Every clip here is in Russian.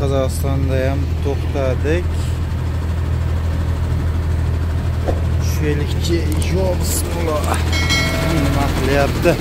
qozog'istonda ham to'xtadik. Tushaylikchi yo bismillah nima qilyapti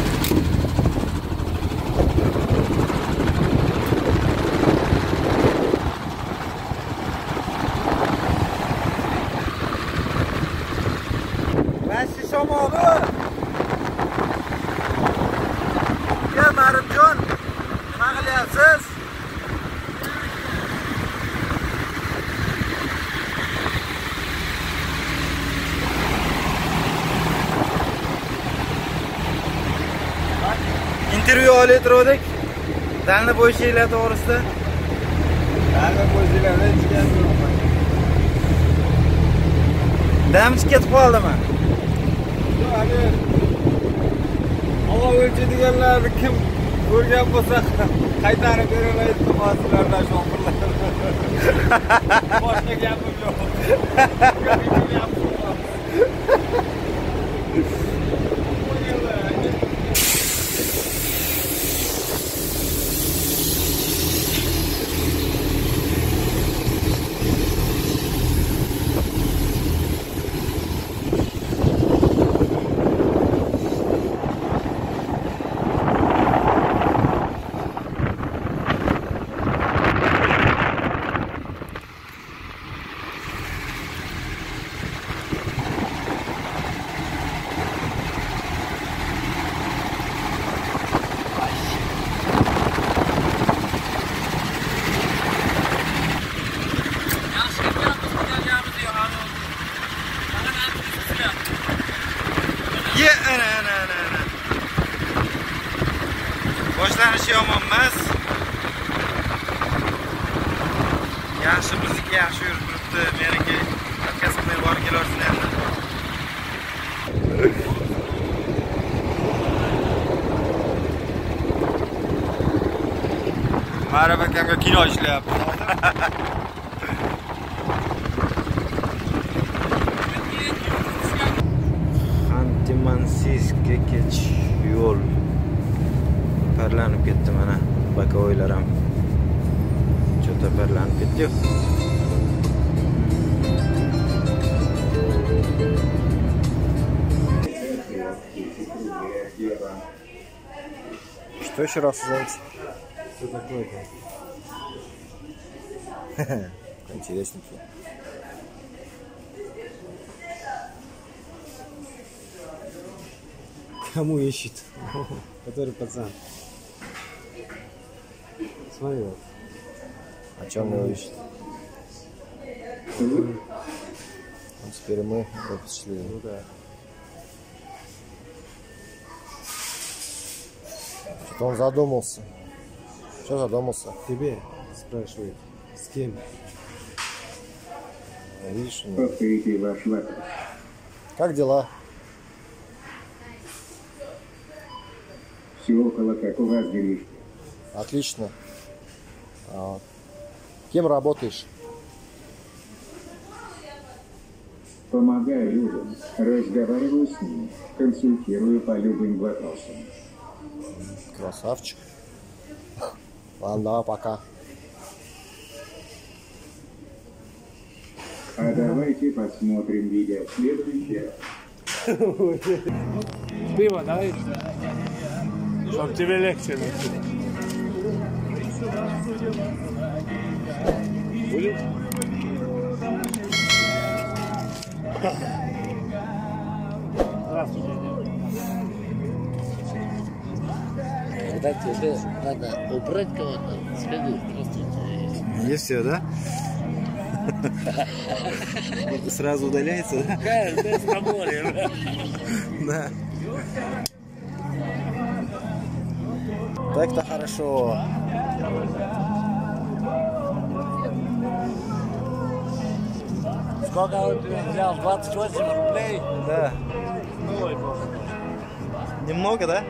Intervyu olayotgandik. Dalni bo'yishinglar to'g'risida. Dalni bo'yishinglar ichgan Damchi ketib qoldimi? hali havo o'lchaydiganlarni kim ko'rgan bo'lsa qaytarib beraoladi iltimoslardan shopirlar boshqa gapim yo'q boshlanishi yomon emas yaxshi bizniki yaxshi yurib turibdi meniki podkast qilmay borib kelaversin endi Merhaba kanka kino işleyap. Antimansiz geçiyor. Yo'l parlanib ketdi mana bakovoylar ham cho'ta parlanib ketdi Что еще раз знаете? Что такое-то? Интересненький. Кому ищет? Который пацан. Вот. О чем его ищет? Вот теперь мы пришли. Ну да. Что он задумался? Что задумался? Тебе спрашивает. С кем? А Видишь, у него- как дела? Все около как у вас делишки. Отлично. А, кем работаешь? Помогаю людям, разговариваю с ними, консультирую по любым вопросам. Красавчик. Ладно, пока. А давайте посмотрим видео следующее. Пиво давай. Чтоб тебе легче начать. Будет? Здравствуйте. Когда тебе надо убрать кого-то, скажи, здравствуйте. Есть все, да? Сразу удаляется, да? Моря. Да. Так-то хорошо. Сколько он тебе взял? 28 рублей? Да. Ой, боже. Немного, да?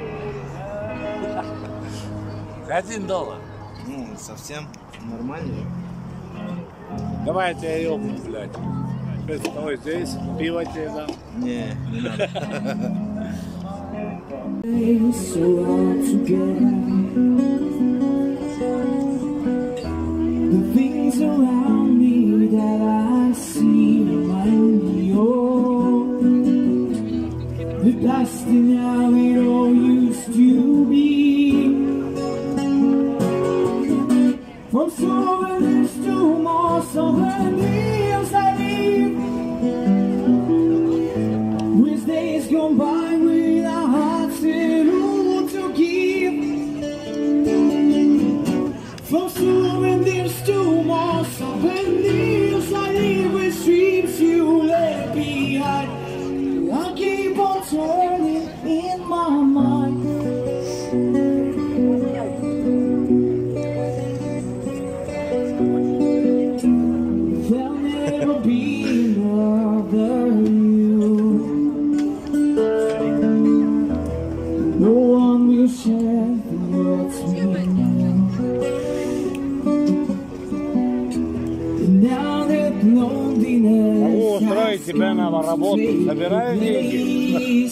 Один доллар. Ну, совсем нормально. Давай я тебя ёбну, блядь. Ты стой здесь, пиво тебе дам. Не, не надо. The around the past how it all used to be. From souvenirs to more souvenirs I live With days gone by with our hearts and all to give From souvenirs to more souvenirs I live with dreams Собираю деньги.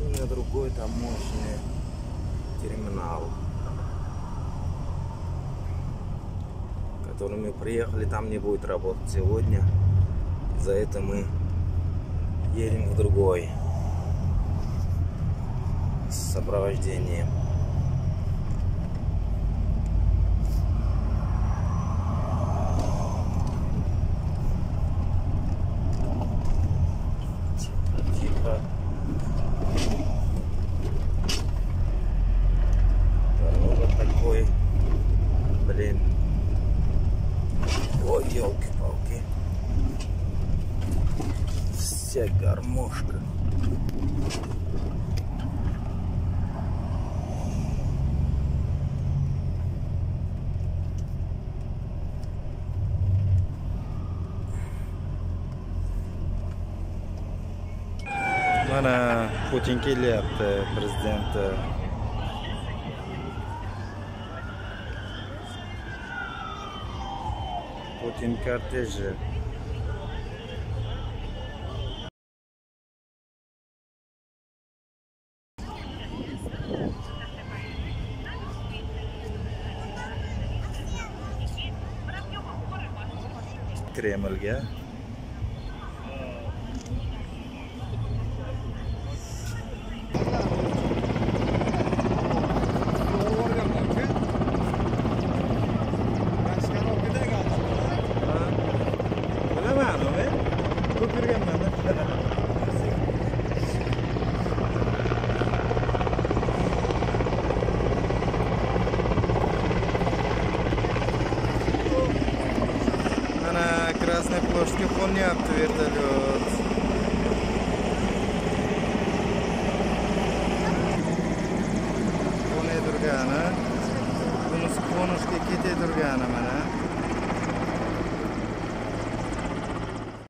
Едем на другой таможенный терминал. Который мы приехали, там не будет работать сегодня. За это мы едем в другой. С сопровождением. mosca. mana putin kelyapti é, eh, prezidenti putin korteji क्रेमल गया। Mana Krasnoy ploshadga qo'nyapti